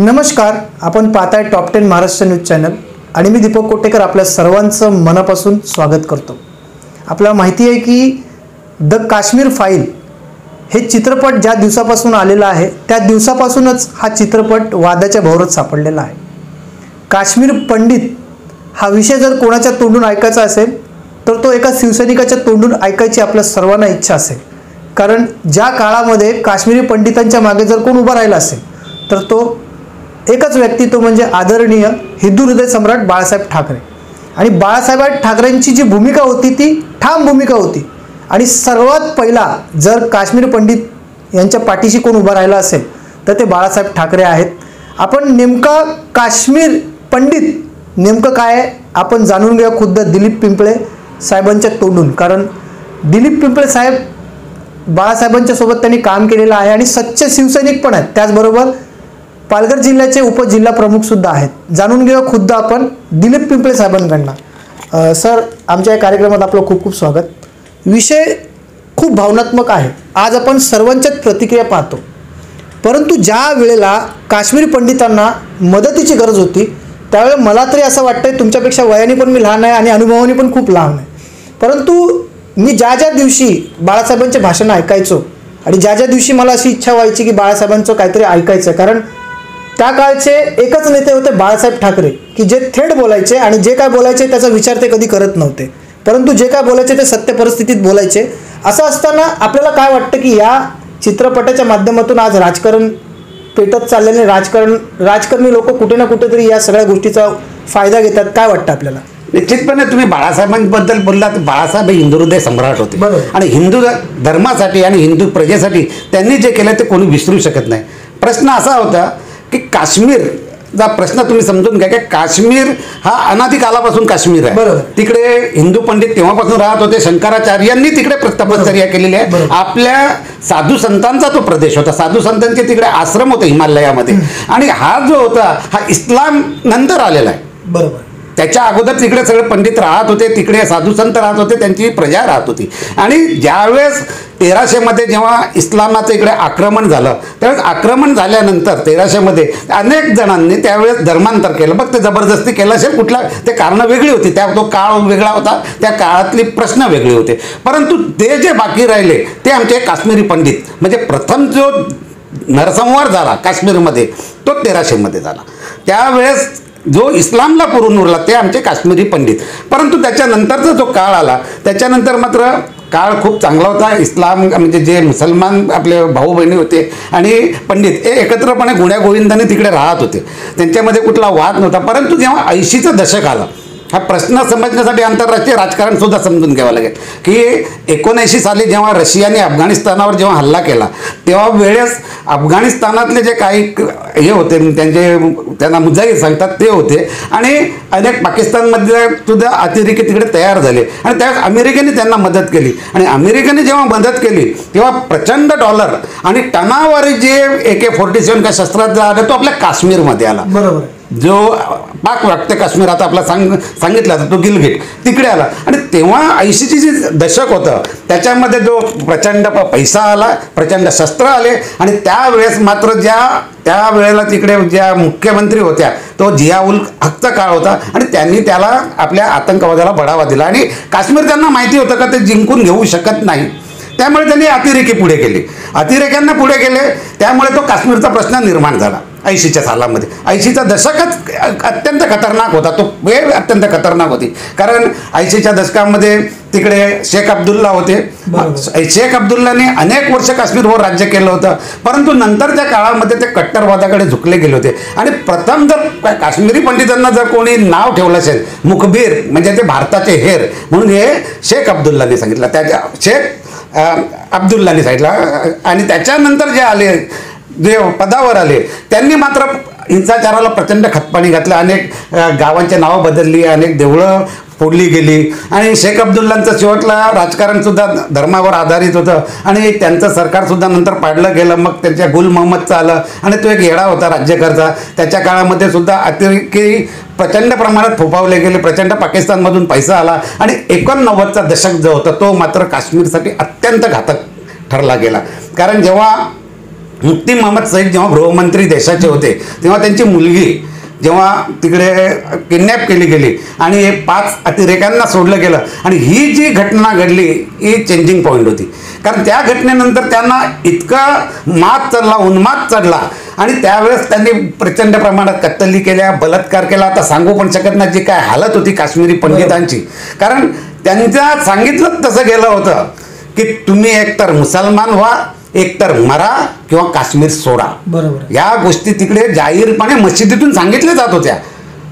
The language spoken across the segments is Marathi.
नमस्कार आपण पाहताय top ten Maharashtra news channel आणि मी दीपक कोटेकर आपल्या सर्वांचं मनापासून स्वागत करतो. आपल्याला माहिती आहे की द काश्मीर फाईल हे चित्रपट ज्या दिवसापासून आलेला आहे त्या दिवसापासूनच हा चित्रपट वादाच्या भोवरात सापडलेला आहे. काश्मीर पंडित हा विषय जर कोणाच्या तोंडून ऐकायचा असेल तर तो एका शिवसैनिकाच्या तोंडून ऐकायची आपल्या सर्वांना इच्छा असेल. कारण ज्या काळामध्ये काश्मीरी पंडितांच्या मागे जर कोण उभा राहिला असेल तर तो एकच व्यक्ती तो म्हणजे आदरणीय हिंदू हृदय सम्राट बाळासाहेब ठाकरे. आणि बाळासाहेब ठाकरेंची जी भूमिका होती ती ठाम भूमिका होती. आणि सर्वात पहिला जर काश्मीर पंडित यांच्या पाठीशी कोण उभा राहिला असेल तर ते बाळासाहेब ठाकरे आहेत. आपण नेमका काश्मीर पंडित नेमकं काय आपण जाणून घेऊया खुद्द दिलीप पिंपळे साहेबांच्या तोंडून. कारण दिलीप पिंपळे साहेब बाळासाहेबांच्या सोबत त्यांनी काम केलेलं आहे आणि सच्चे शिवसैनिक पण आहेत. त्याचबरोबर पालघर जिल्ह्याचे उपजिल्हा प्रमुख सुद्धा आहेत. जाणून घेऊया खुद्द आपण दिलीप पिंपळे साहेबांकडनं. सर आमच्या या कार्यक्रमात आपलं खूप खूप स्वागत. विषय खूप भावनात्मक आहे. आज आपण सर्वांच्याच प्रतिक्रिया पाहतो. परंतु ज्या वेळेला काश्मीरी पंडितांना मदतीची गरज होती त्यावेळेला मला तरी असं वाटतंय तुमच्यापेक्षा वयाने पण मी लहान आहे आणि अनुभवाने पण खूप लहान आहे. परंतु मी ज्या ज्या दिवशी बाळासाहेबांचे भाषण ऐकायचो आणि ज्या ज्या दिवशी मला अशी इच्छा व्हायची की बाळासाहेबांचं काहीतरी ऐकायचं कारण त्या काळचे एकच नेते होते बाळासाहेब ठाकरे की जे थेट बोलायचे आणि जे काय बोलायचे त्याचा विचार ते कधी करत नव्हते. परंतु जे काय बोलायचे ते सत्य परिस्थितीत बोलायचे. असं असताना आपल्याला काय वाटतं की या चित्रपटाच्या माध्यमातून आज राजकारण पेटत चाललेले राजकारण राजकारणी लोक कुठे ना कुठेतरी या सगळ्या गोष्टीचा फायदा घेतात काय वाटतं आपल्याला? निश्चितपणे तुम्ही बाळासाहेबांबद्दल बोललात बाळासाहेब हे हिंदू हृदय सम्राट होते. बरोबर. आणि हिंदू धर्मासाठी आणि हिंदू प्रजेसाठी त्यांनी जे केलं ते कोणी विसरू शकत नाही. प्रश्न असा होता की काश्मीर चा प्रश्न तुम्ही समजून घ्या की काश्मीर हा अनादी कालापासून काश्मीर आहे. बरोबर. तिकडे हिंदू पंडित तेव्हापासून राहत होते शंकराचार्यांनी तिकडे तपश्चर्या केलेली आहे. आपल्या साधू संतांचा तो प्रदेश होता. साधू संतांचे तिकडे आश्रम होते हिमालयामध्ये. आणि हा जो होता हा इस्लाम नंतर आलेला आहे. बरोबर. त्याच्या अगोदर तिकडे सगळे पंडित राहत होते तिकडे साधू संत राहत होते त्यांची प्रजा राहत होती. आणि ज्यावेळेस तेराशेमध्ये जेव्हा इस्लामाचं इकडे आक्रमण झालं त्यावेळेस आक्रमण झाल्यानंतर तेराशेमध्ये अनेक जणांनी त्यावेळेस धर्मांतर केलं. बघ ते जबरदस्ती केलं असेल कुठला ते कारणं वेगळी होती. त्या तो काळ वेगळा होता त्या काळातली प्रश्न वेगळे होते. परंतु ते जे बाकी राहिले ते आमचे काश्मीरी पंडित. म्हणजे प्रथम जो नरसंहार झाला काश्मीरमध्ये तो तेराशेमध्ये झाला. त्यावेळेस जो इस्लामला पुरून उरला ते आमचे काश्मीरी पंडित. परंतु त्याच्यानंतरचा जो काळ आला त्याच्यानंतर मात्र काळ खूप चांगला होता. इस्लाम म्हणजे जे मुसलमान आपले भाऊ बहिणी होते आणि पंडित हे एकत्रपणे गुण्यागोविंदाने तिकडे राहत होते. त्यांच्यामध्ये कुठला वाद नव्हता. परंतु जेव्हा ऐंशीचं दशक आलं हा प्रश्न समजण्यासाठी आंतरराष्ट्रीय राजकारण सुद्धा समजून घ्यावं लागेल. की एकोणऐंशी साली जेव्हा रशियाने अफगाणिस्तानावर जेव्हा हल्ला केला तेव्हा वेळेस अफगाणिस्तानातले जे काही हे होते त्यांचे त्यांना मुजाही सांगतात ते होते. आणि अनेक पाकिस्तानमध्ये सुद्धा अतिरेकी तिकडे तयार झाले. आणि त्या अमेरिकेने त्यांना मदत केली. आणि अमेरिकेने जेव्हा मदत केली तेव्हा प्रचंड डॉलर आणि टनावारी जे ए के फोर्टी सेवन का शस्त्रात आलं तो आपल्या काश्मीरमध्ये आला. बरोबर. जो पाक वाटते काश्मीर आता आपला सांग सांगितला होता तो गिलगिट तिकडे आला. आणि तेव्हा ऐंशीची जी दशक होतं त्याच्यामध्ये जो प्रचंड प- पैसा आला प्रचंड शस्त्र आले आणि त्यावेळेस मात्र ज्या त्या वेळेला तिकडे ज्या मुख्यमंत्री होत्या तो जियाउल हकचा काळ होता आणि त्यांनी त्याला आपल्या आतंकवादाला बढावा दिला. आणि काश्मीर त्यांना माहिती होतं का ते जिंकून घेऊ शकत नाही. त्यामुळे त्यांनी अतिरेकी पुढे केले. अतिरेक्यांना पुढे केले त्यामुळे तो काश्मीरचा प्रश्न निर्माण झाला. ऐंशीच्या सालामध्ये. ऐंशीचा दशकच अत्यंत खतरनाक होता. तो वेळ अत्यंत खतरनाक होती. कारण ऐंशीच्या दशकामध्ये तिकडे शेख अब्दुल्ला होते. शेख अब्दुल्लाने अनेक वर्ष काश्मीरवर राज्य केलं होतं. परंतु नंतरच्या काळामध्ये ते कट्टरवादाकडे झुकले गेले होते. आणि प्रथम जर काश्मीरी पंडितांना जर कोणी नाव ठेवलं असेल मुखबीर म्हणजे ते भारताचे हेर म्हणून हे शेख अब्दुल्लाने सांगितलं. त्याच्या शेख अब्दुल्लाने सांगितलं. आणि त्याच्यानंतर जे आले जे पदावर आले. त्यांनी मात्र हिंसाचाराला प्रचंड खतपाणी घातलं. अनेक गावांची नावं बदलली अनेक देवळं फोडली गेली. आणि शेख अब्दुल्लांचं शेवटला राजकारणसुद्धा धर्मावर आधारित होतं. आणि त्यांचं सरकारसुद्धा नंतर पाडलं गेलं. मग त्यांच्या गुल मोहम्मदचं आलं आणि तो एक येडा होता राज्यकर्ता. त्याच्या काळामध्ये सुद्धा अतिरेकी प्रचंड प्रमाणात फोफावले गेले. प्रचंड पाकिस्तानमधून पैसा आला. आणि एकोणनव्वदचा दशक जो होता तो मात्र काश्मीरसाठी अत्यंत घातक ठरला गेला. कारण जेव्हा मुक्ती महम्मद सईद जेव्हा गृहमंत्री देशाचे होते तेव्हा त्यांची मुलगी जेव्हा तिकडे किडनॅप केली गेली आणि हे पाच अतिरेक्यांना सोडलं गेलं. आणि ही जी घटना घडली ही चेंजिंग पॉईंट होती. कारण त्या घटनेनंतर त्यांना इतका मात चढला उन्माद चढला. आणि त्यावेळेस त्यांनी प्रचंड प्रमाणात कत्तली केल्या बलात्कार केला. आता सांगू पण शकत नाही जी काय हालत होती काश्मीरी पंडितांची. कारण त्यांच्या सांगितलं तसं गेलं होतं की तुम्ही एकतर मुसलमान व्हा एकतर मरा किंवा काश्मीर सोडा बरोबर. या गोष्टी तिकडे जाहीरपणे मशिदीतून सांगितल्या जात होत्या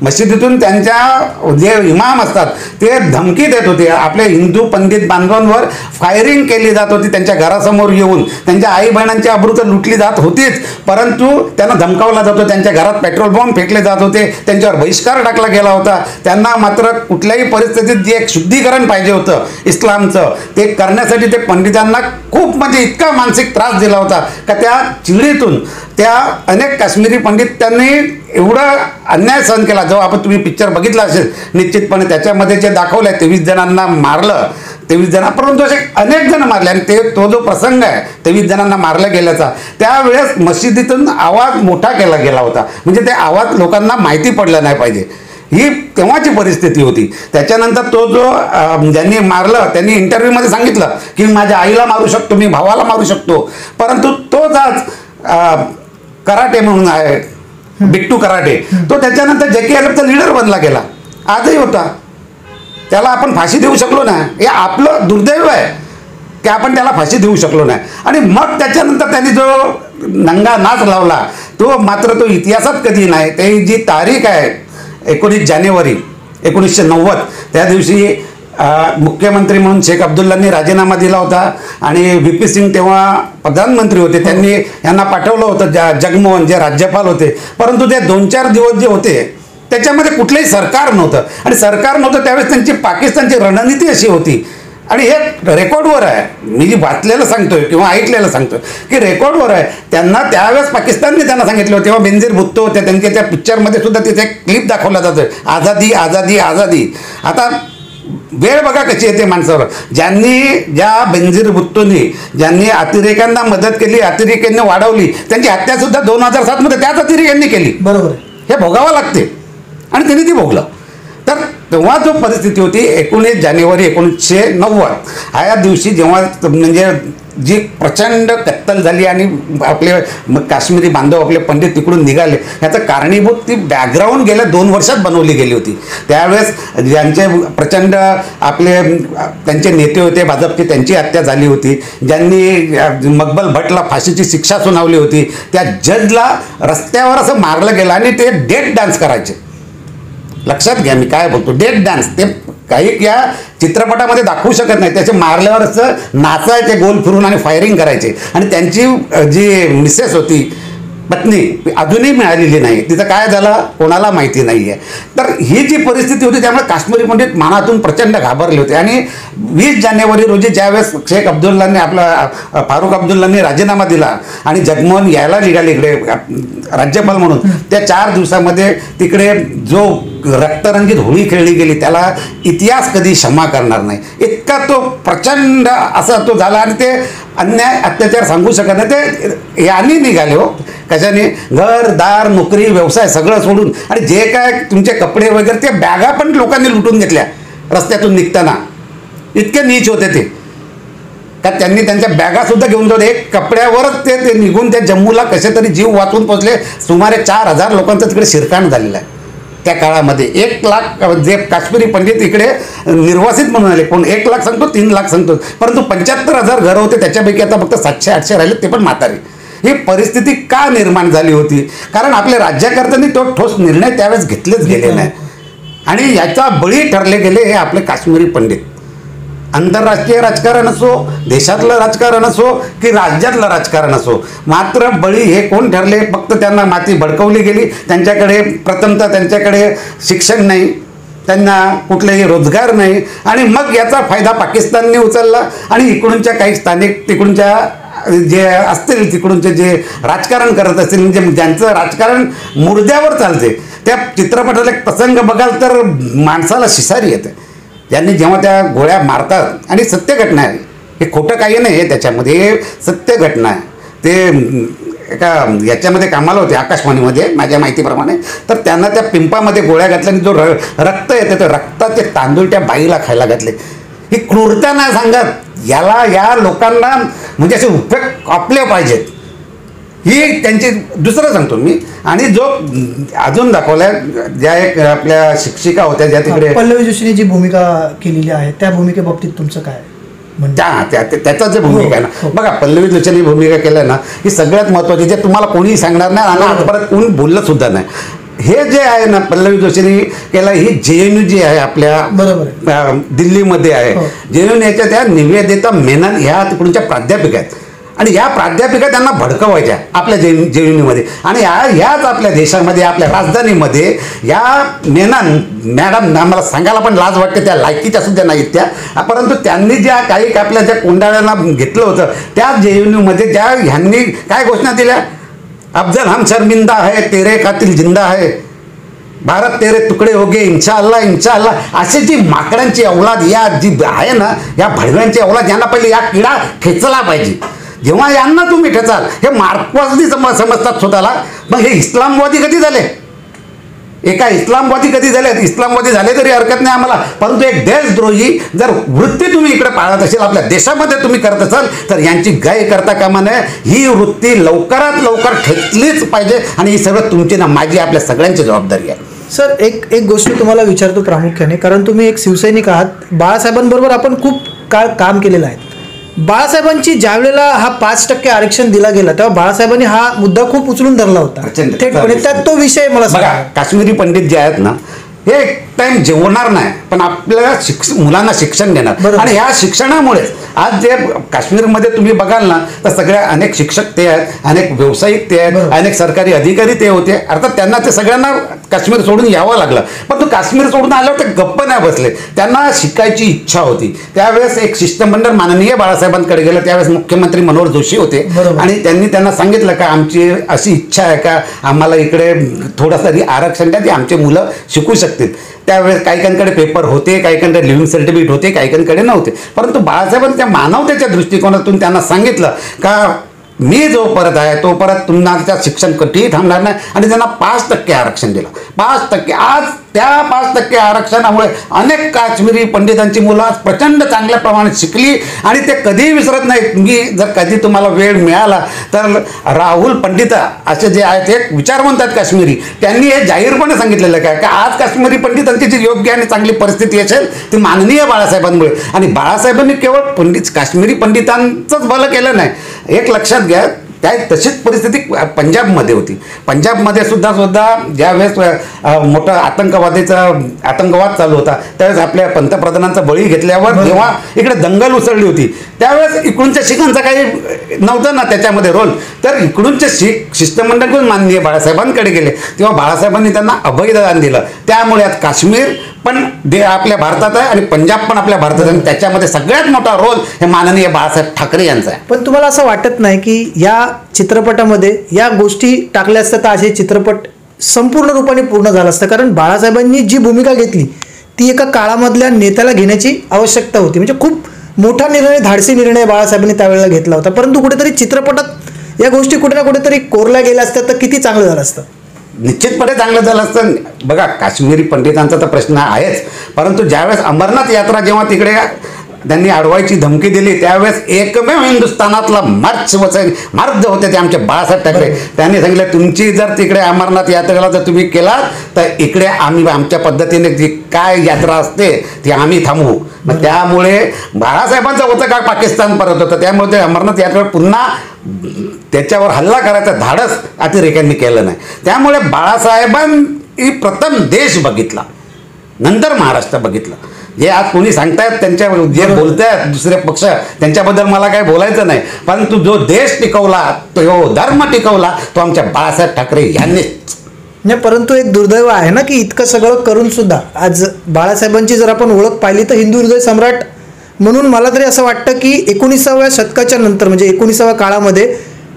मशिदीतून त्यांच्या जे इमाम असतात ते धमकी देत होते. आपल्या हिंदू पंडित बांधवांवर फायरिंग केली जात होती त्यांच्या घरासमोर येऊन. त्यांच्या आई बहिणांची अब्रू तर लुटली जात होतीच. परंतु त्यांना धमकावला जातो त्यांच्या घरात पेट्रोल बॉम्ब फेकले जात होते. त्यांच्यावर बहिष्कार टाकला गेला होता. त्यांना मात्र कुठल्याही परिस्थितीत जे एक शुद्धीकरण पाहिजे होतं इस्लामचं ते करण्यासाठी ते पंडितांना खूप म्हणजे इतका मानसिक त्रास दिला होता. का त्या चिडीतून त्या अनेक काश्मीरी पंडित त्यांनी एवढा अन्याय सहन केला. जो आपण तुम्ही पिक्चर बघितला असेल निश्चितपणे त्याच्यामध्ये जे दाखवलं आहे तेवीस जणांना मारलं. तेवीस जण परंतु असे अनेक जण मारले आणि ते तो जो प्रसंग आहे तेवीस जणांना मारला गेल्याचा त्यावेळेस मशिदीतून आवाज मोठा केला गेला होता. म्हणजे ते आवाज लोकांना माहिती पडलं नाही पाहिजे. ही तेव्हाची परिस्थिती होती. त्याच्यानंतर तो जो ज्यांनी मारलं त्यांनी इंटरव्ह्यूमध्ये सांगितलं की माझ्या आईला मारू शकतो मी भावाला मारू शकतो. परंतु तोच आज कराटे म्हणून आहे. बिट्टू कराटे. तो त्याच्यानंतर जे के एल लीडर बनला गेला. आजही होता. त्याला आपण फाशी देऊ शकलो नाही. हे आपलं दुर्दैव आहे की आपण त्याला फाशी देऊ शकलो नाही. आणि मग त्याच्यानंतर त्यांनी जो नंगा नाच लावला तो मात्र तो इतिहासात कधी नाही. ते जी तारीख आहे एकोणीस जानेवारी एकोणीसशे नव्वद त्या दिवशी मुख्यमंत्री म्हणून शेख अब्दुल्लांनी राजीनामा दिला होता आणि व्ही पी सिंग तेव्हा प्रधानमंत्री होते. त्यांनी यांना पाठवलं होतं ज्या जगमोहन जे राज्यपाल होते. परंतु ते दोन चार दिवस जे होते त्याच्यामध्ये कुठलंही सरकार नव्हतं. आणि सरकार नव्हतं त्यावेळेस त्यांची पाकिस्तानची रणनीती अशी होती. आणि हे रेकॉर्डवर आहे. मी जी वाचलेलं सांगतोय किंवा ऐकलेलं सांगतोय की रेकॉर्डवर आहे. त्यांना त्यावेळेस पाकिस्तानने त्यांना सांगितलं होतं. तेव्हा बेंजीर भुत्तो होते त्यांच्या त्या पिक्चरमध्ये सुद्धा तिथे क्लिप दाखवला जातोय. आझादी आझादी आझादी. आता वेळ बघा कशी येते माणसावर. ज्यांनी ज्या बेनझीर भुत्तोनी ज्यांनी अतिरेक्यांना मदत केली अतिरेक्यांनी वाढवली त्यांची हत्या सुद्धा दोन हजार सातमध्ये त्याच अतिरेक्यांनी केली. बरोबर हे भोगावं लागते. आणि त्यांनी ती भोगलं. तर तेव्हा जो परिस्थिती होती एकोणीस जानेवारी एकोणीसशे नव्वद. हा या दिवशी जेव्हा म्हणजे जी प्रचंड कत्तल झाली आणि आपले काश्मीरी बांधव आपले पंडित तिकडून निघाले ह्याचं कारणीभूत ती बॅकग्राऊंड गेल्या दोन वर्षात बनवली गेली होती. त्यावेळेस ज्यांचे प्रचंड आपले त्यांचे नेते होते भाजपचे त्यांची हत्या झाली होती. ज्यांनी मकबल भटला फाशीची शिक्षा सुनावली होती. त्या जजला रस्त्यावर असं मारलं गेलं आणि ते डेट डान्स करायचे. लक्षात घ्या मी काय बोलतो? डेट डान्स ते काही या चित्रपटामध्ये दाखवू शकत नाही. त्याचे मारल्यावर असं नाचायचे गोल फिरून आणि फायरिंग करायचे. आणि त्यांची जी मिसेस होती पत्नी अजूनही मिळालेली नाही. तिचं काय झालं कोणाला माहिती नाही आहे तर ही जी परिस्थिती होती त्यामुळे काश्मीरी पंडित मनातून प्रचंड घाबरले होते. आणि वीस जानेवारी रोजी ज्यावेळेस शेख अब्दुल्लांनी आपला फारुख अब्दुल्लांनी राजीनामा दिला आणि जगमोहन यायला निघाले इकडे राज्यपाल म्हणून त्या चार दिवसामध्ये तिकडे जो रक्तरंजित होळी खेळली गेली त्याला इतिहास कधी क्षमा करणार नाही. इतका तो प्रचंड असा तो झाला आणि ते अन्याय अत्याचार सांगू शकत नाही. ते याने निघाले हो. कशाने? घर दार नोकरी व्यवसाय सगळं सोडून. आणि जे काय तुमचे कपडे वगैरे ते बॅगा पण लोकांनी लुटून घेतल्या रस्त्यातून निघताना. इतके नीच होते ते. का त्यांनी त्यांच्या बॅगासुद्धा घेऊन जाऊ एक कपड्यावरच ते ते निघून त्या जम्मूला कसे तरी जीव वाचून पोचले सुमारे चार हजार लोकांचं तिकडे शिरकाण झालेलं आहे. त्या काळामध्ये एक लाख जे काश्मीरी पंडित इकडे निर्वासित म्हणून आले कोण एक लाख सांगतो तीन लाख सांगतो. परंतु पंच्याहत्तर हजार घरं होते त्याच्यापैकी आता फक्त सातशे आठशे राहिले ते पण म्हातारे. ही परिस्थिती का निर्माण झाली होती? कारण आपल्या राज्यकर्त्यांनी तो ठोस निर्णय त्यावेळेस घेतलेच गेले नाही. आणि याचा बळी ठरले गेले हे आपले काश्मीरी पंडित. आंतरराष्ट्रीय राजकारण असो देशातलं राजकारण असो की राज्यातलं राजकारण असो. मात्र बळी हे कोण ठरले? फक्त त्यांना माती भडकवली गेली. त्यांच्याकडे प्रथमतः त्यांच्याकडे शिक्षण नाही. त्यांना कुठलेही रोजगार नाही. आणि मग याचा फायदा पाकिस्तानने उचलला. आणि इकडूनच्या काही स्थानिक तिकडूनच्या जे असतील तिकडूनचे जे राजकारण करत असतील म्हणजे ज्यांचं राजकारण मुर्द्यावर चालते. त्या चित्रपटाला एक प्रसंग बघाल तर माणसाला शिसारी येते. ज्यांनी जेव्हा त्या गोळ्या मारतात आणि सत्य घटना आहे हे खोटं काही नाही आहे त्याच्यामध्ये सत्य घटना आहे. ते एका याच्यामध्ये कामाला होते आकाशवाणीमध्ये माझ्या माहितीप्रमाणे. तर त्यांना त्या पिंपामध्ये गोळ्या घातल्या आणि जो र रक्त येते तर रक्ताचे तांदूळ त्या बाईला खायला घातले. ही क्रूरता नाही सांगत याला या लोकांना म्हणजे असे उपयोग कापले पाहिजेत. ही त्यांची दुसरं सांगतो मी. आणि जो अजून दाखवलाय ज्या एक आपल्या शिक्षिका होत्या ज्या तिकडे पल्लवी जोशीने जी भूमिका केलेली आहे त्या भूमिकेबाबतीत तुमचं काय म्हणजे त्या त्या त्या- त्याचा जे भूमिका आहे हो. ना बघा पल्लवी जोशीने भूमिका केलं ना ही सगळ्यात महत्वाची जे तुम्हाला कोणीही सांगणार नाही आणि बरोबर. परत कोणी बोललं सुद्धा नाही. हे जे आहे ना पल्लवी जोशीने केलं ही जे एन यू जी आहे आपल्या बरोबर दिल्लीमध्ये आहे. हो. जे एन याच्या त्या निवेदिता मेनन ह्या तिकडूनच्या प्राध्यापिका आहेत. आणि या प्राध्यापिका त्यांना भडकवायच्या आपल्या जे जेवणीमध्ये आणि या ह्याच आपल्या देशामध्ये आपल्या राजधानीमध्ये या मेनन मॅडम आम्हाला सांगायला पण लाज वाटते त्या लायकीच्या सुद्धा नाहीत त्या. परंतु त्यांनी ज्या काही आपल्या ज्या कोंडाळ्यांना घेतलं होतं त्या जे ज्या ह्यांनी काय घोषणा दिल्या? अफजल हम शर्मिंदा है तेरे कातील जिंदा है. भारत तेरे तुकडे होगे इंशा अल्लाह इंशा अल्ला अशी जी माकडांची अवलाद या जी आहे ना या भडव्यांची अवलाद यांना पहिले या किडा खेचला पाहिजे. जेव्हा यांना तुम्ही ठेचाल हे मार्क्सवादी सम समजतात स्वतःला. मग हे इस्लामवादी कधी झाले? एका इस्लामवादी कधी झाले? इस्लामवादी झाले तरी हरकत नाही आम्हाला. परंतु एक देशद्रोही जर वृत्ती तुम्ही इकडे पाळत असेल आपल्या देशामध्ये तुम्ही करत असाल तर यांची गाय करता कामा नये. ही वृत्ती लवकरात लवकर ठेचलीच पाहिजे आणि ही सगळं तुमची ना माझी आपल्या सगळ्यांची जबाबदारी आहे. सर एक एक गोष्ट तुम्हाला विचारतो प्रामुख्याने. कारण तुम्ही एक शिवसैनिक आहात. बाळासाहेबांबरोबर आपण खूप काळ काम केलेलं आहे. बाळासाहेबांची ज्या वेळेला हा पाच टक्के आरक्षण दिला गेला तेव्हा बाळासाहेबांनी हा मुद्दा खूप उचलून धरला होता प्रचंड. थेटपणे त्यात तो विषय मला बघा सांगा काश्मीरी पंडित जे आहेत ना हे एक टाइम जेवणार नाही पण आपल्याला शिक्ष मुलांना शिक्षण देणार बरोबर. आणि ह्या शिक्षणामुळेच आज जे काश्मीरमध्ये तुम्ही बघाल ना तर सगळ्या अनेक शिक्षक ते आहेत अनेक व्यावसायिक ते आहेत बरोबर. अनेक सरकारी अधिकारी ते होते अर्थात त्यांना ते सगळ्यांना काश्मीर सोडून यावं लागलं. पण तो काश्मीर सोडून आल्यावर ते गप्प नाही बसले. त्यांना शिकायची इच्छा होती. त्यावेळेस एक शिष्टमंडळ माननीय बाळासाहेबांकडे गेलं. त्यावेळेस मुख्यमंत्री मनोहर जोशी होते. आणि त्यांनी त्यांना सांगितलं का आमची अशी इच्छा आहे का आम्हाला इकडे थोडंसं आरक्षण द्या जे आमचे मुलं शिकू शकतील. त्यावेळेस काही काहींकडे पेपर होते काही काहींकडे लिव्हिंग सर्टिफिकेट होते काही काहींकडे नव्हते. परंतु बाळासाहेबांनी त्या मानवतेच्या दृष्टिकोनातून त्यांना सांगितलं का मी जो परत आहे तो परत तुम्हाला शिक्षण कधीही थांबणार नाही. आणि त्यांना पाच टक्के आरक्षण दिलं. पाच टक्के. आज त्या पाच टक्के आरक्षणामुळे अनेक काश्मीरी पंडितांची मुलं आज प्रचंड चांगल्या प्रमाणात शिकली आणि ते कधीही विसरत नाहीत. मी जर कधी तुम्हाला वेळ मिळाला तर राहुल पंडिता असे जे आहेत एक विचारवंत आहेत काश्मीरी. त्यांनी हे जाहीरपणे सांगितलेलं काय का आज काश्मीरी पंडितांची जी योग्य आणि चांगली परिस्थिती असेल ती माननीय बाळासाहेबांमुळे. आणि बाळासाहेबांनी केवळ पंडित काश्मीरी पंडितांचंच भलं केलं नाही. एक लक्षात घ्या त्या तशीच परिस्थिती पंजाबमध्ये होती. पंजाबमध्ये सुद्धा सुद्धा ज्यावेळेस मोठा आतंकवादीचा आतंकवाद चालू होता त्यावेळेस आपल्या पंतप्रधानांचा बळी घेतल्यावर जेव्हा इकडे दंगल उसळली होती त्यावेळेस इकडूनच्या शिखांचा काही नव्हतं ना त्याच्यामध्ये रोल. तर इकडूनचे शिख शिष्टमंडळ माननीय बाळासाहेबांकडे गेले. तेव्हा बाळासाहेबांनी त्यांना अभयदान दिलं. त्यामुळे आज काश्मीर पण दे आपल्या भारतात आहे आणि पंजाब पण आपल्या भारतात आहे. आणि त्याच्यामध्ये सगळ्यात मोठा रोल हे माननीय बाळासाहेब ठाकरे यांचा आहे. पण तुम्हाला असं वाटत नाही की या चित्रपटामध्ये या गोष्टी टाकल्या असतात तर असे चित्रपट संपूर्ण रूपाने पूर्ण झाला असतं? कारण बाळासाहेबांनी जी भूमिका घेतली ती एका काळामधल्या नेत्याला घेण्याची आवश्यकता होती. म्हणजे खूप मोठा निर्णय धाडसी निर्णय बाळासाहेबांनी त्यावेळेला घेतला होता. परंतु कुठेतरी चित्रपटात या गोष्टी कुठे ना कुठेतरी कोरल्या गेल्या असत्या तर किती चांगलं झालं असतं? निश्चितपणे चांगलं झालं असतं. बघा काश्मीरी पंडितांचा तर प्रश्न आहेच. परंतु ज्यावेळेस अमरनाथ यात्रा जेव्हा तिकडे त्यांनी अडवायची धमकी दिली. त्यावेळेस एकमेव हिंदुस्थानातला मार्च वचन मार्ग होते ते आमचे बाळासाहेब ठाकरे. त्यांनी सांगितलं तुमची जर तिकडे अमरनाथ यात्रेला जर तुम्ही केलात तर इकडे आम्ही आमच्या पद्धतीने जी काय यात्रा असते ती आम्ही थांबवू. मग त्यामुळे बाळासाहेबांचं होतं का पाकिस्तान परत होतं? त्यामुळे ते अमरनाथ यात्रेवर पुन्हा त्याच्यावर हल्ला करायचा धाडस अतिरेक्यांनी केलं नाही. त्यामुळे बाळासाहेबांनी प्रथम देश बघितला. नंतर महाराष्ट्र बघितलं. जे आज कोणी सांगतायत त्यांच्या जे बोलतायत दुसरे पक्ष त्यांच्याबद्दल मला काही बोलायचं नाही. परंतु जो देश टिकवला तो धर्म टिकवला तो आमच्या बाळासाहेब ठाकरे यांनीच नाही परंतु एक दुर्दैव आहे ना की इतकं सगळं करून सुद्धा आज बाळासाहेबांची जर आपण ओळख पाहिली तर हिंदू हृदय सम्राट म्हणून मला तरी असं वाटतं की एकोणीसाव्या शतकाच्या नंतर म्हणजे एकोणीसाव्या काळामध्ये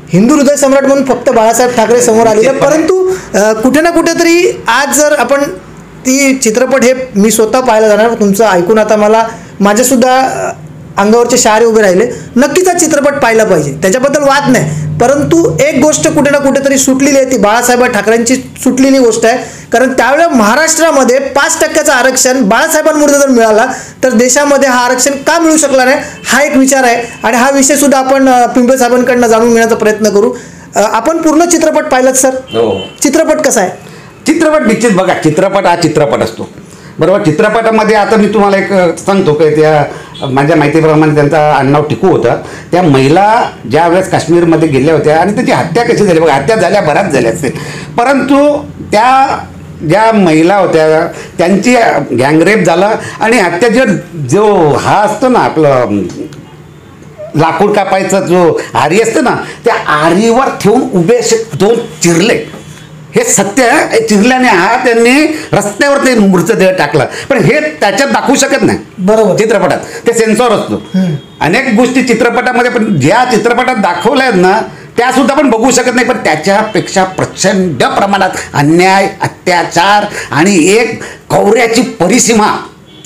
हिंदू हृदय सम्राट म्हणून फक्त बाळासाहेब ठाकरे समोर आलेले परंतु कुठे ना कुठेतरी आज जर आपण ती चित्रपट हे मी स्वतः पाहायला जाणार. तुमचं ऐकून आता मला माझ्यासुद्धा अंगावरचे शहारे उभे राहिले. नक्कीच हा चित्रपट पाहिला पाहिजे. त्याच्याबद्दल वाद नाही. परंतु एक गोष्ट कुठे ना कुठेतरी सुटलेली आहे ती बाळासाहेब ठाकरेंची सुटलेली गोष्ट आहे. कारण त्यावेळेला महाराष्ट्रामध्ये पाच टक्क्याचं आरक्षण बाळासाहेबांमुळे जर मिळाला तर देशामध्ये हा आरक्षण का मिळू शकला नाही? हा एक विचार आहे. आणि हा विषय सुद्धा आपण पिंपळे साहेबांकडनं जाणून घेण्याचा प्रयत्न करू. आपण पूर्ण चित्रपट पाहिलात सर? हो. चित्रपट कसा आहे? चित्रपट निश्चित बघा चित्रपट हा चित्रपट असतो. बरोबर? चित्रपटामध्ये आता मी तुम्हाला एक सांगतो की त्या माझ्या माहितीप्रमाणे त्यांचा आडनाव टिकू होता. त्या महिला ज्या वेळेस काश्मीरमध्ये गेल्या होत्या आणि त्याची हत्या कशी झाली? बघा हत्या झाल्या बऱ्याच झाल्या असतील. परंतु त्या ज्या महिला होत्या त्यांची गँगरेप झाला आणि हत्या जे जो हा असतो ना आपलं लाकूड कापायचा जो आरी असतं ना त्या आरीवर ठेवून उभे असे दोन चिरले. हे सत्य आहे. चिरल्याने हा त्यांनी रस्त्यावर ते मृतदेह टाकला. पण हे त्याच्यात दाखवू शकत नाही. बरोबर. चित्रपटात. ते सेन्सॉर असतो. अनेक गोष्टी चित्रपटामध्ये पण ज्या चित्रपटात दाखवल्या आहेत ना त्या सुद्धा पण बघू शकत नाही. पण त्याच्यापेक्षा प्रचंड प्रमाणात अन्याय अत्याचार आणि एक कौऱ्याची परिसीमा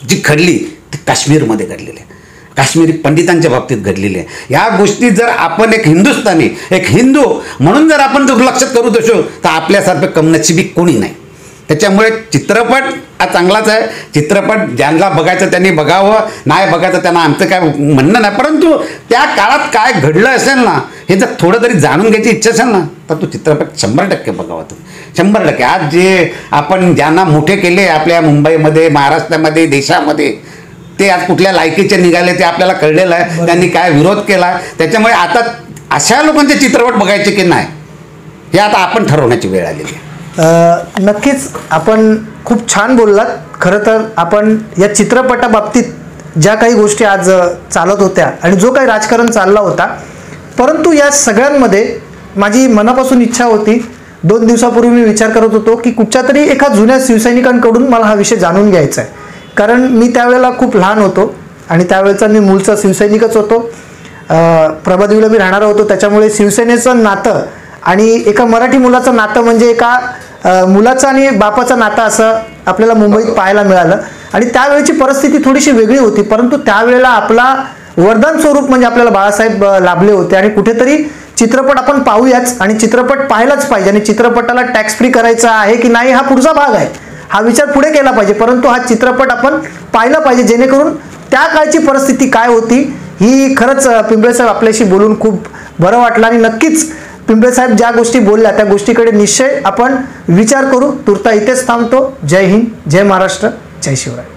जी घडली ती काश्मीरमध्ये घडलेली आहे. काश्मीरी पंडितांच्या बाबतीत घडलेली आहे. या गोष्टी जर आपण एक हिंदुस्थानी एक हिंदू म्हणून जर आपण दुर्लक्षित करू असो तर आपल्यासारखं कमनशिबी कोणी नाही. त्याच्यामुळे चित्रपट हा चांगलाच आहे. चित्रपट ज्यांना बघायचं त्यांनी बघावं नाही बघायचं त्यांना आमचं काय म्हणणं नाही. परंतु त्या काळात काय घडलं असेल ना हे जर थोडं तरी जाणून घ्यायची इच्छा असेल ना तर तो चित्रपट शंभर टक्के बघावा तू. शंभर टक्के. आज जे आपण ज्यांना मोठे केले आपल्या मुंबईमध्ये महाराष्ट्रामध्ये देशामध्ये ते आज कुठल्या लायकीचे निघाले ते आपल्याला कळलेलं आहे. त्यांनी काय विरोध केला? त्याच्यामुळे आता अशा लोकांचे चित्रपट बघायचे की नाही हे आता आपण ठरवण्याची वेळ आलेली आहे. नक्कीच आपण खूप छान बोललात. खरं तर आपण या चित्रपटाबाबतीत ज्या काही गोष्टी आज चालत होत्या आणि जो काही राजकारण चालला होता परंतु या सगळ्यांमध्ये माझी मनापासून इच्छा होती दोन दिवसापूर्वी मी विचार करत होतो की कुठच्या तरी एका जुन्या शिवसैनिकांकडून मला हा विषय जाणून घ्यायचा आहे. कारण मी त्यावेळेला खूप लहान होतो आणि त्यावेळेचा मी मूळचा शिवसैनिकच होतो. प्रभादेवीला मी राहणार होतो त्याच्यामुळे शिवसेनेचं नातं आणि एका मराठी मुलाचं नातं म्हणजे एका मुलाचं आणि बापाचं नातं असं आपल्याला मुंबईत पाहायला मिळालं. आणि त्यावेळेची परिस्थिती थोडीशी वेगळी होती परंतु त्यावेळेला आपला वरदान स्वरूप म्हणजे आपल्याला बाळासाहेब लाभले होते. आणि कुठेतरी चित्रपट आपण पाहूयाच आणि चित्रपट पाहायलाच पाहिजे आणि चित्रपटाला टॅक्स फ्री करायचा आहे की नाही हा पुढचा भाग आहे. हा विचार पुढे केला पाहिजे. परंतु हा चित्रपट आपण पाहिला पाहिजे. जेणेकरून त्या काळची परिस्थिती काय होती ही खरंच अ, आपल्याशी बोलून खूप बरं वाटलं आणि नक्कीच पिंपळेसाहेब ज्या गोष्टी बोलल्या त्या गोष्टीकडे निश्चय आपण विचार करू. तुर्ता इथेच थांबतो. जय हिंद जय महाराष्ट्र जय शिवराय.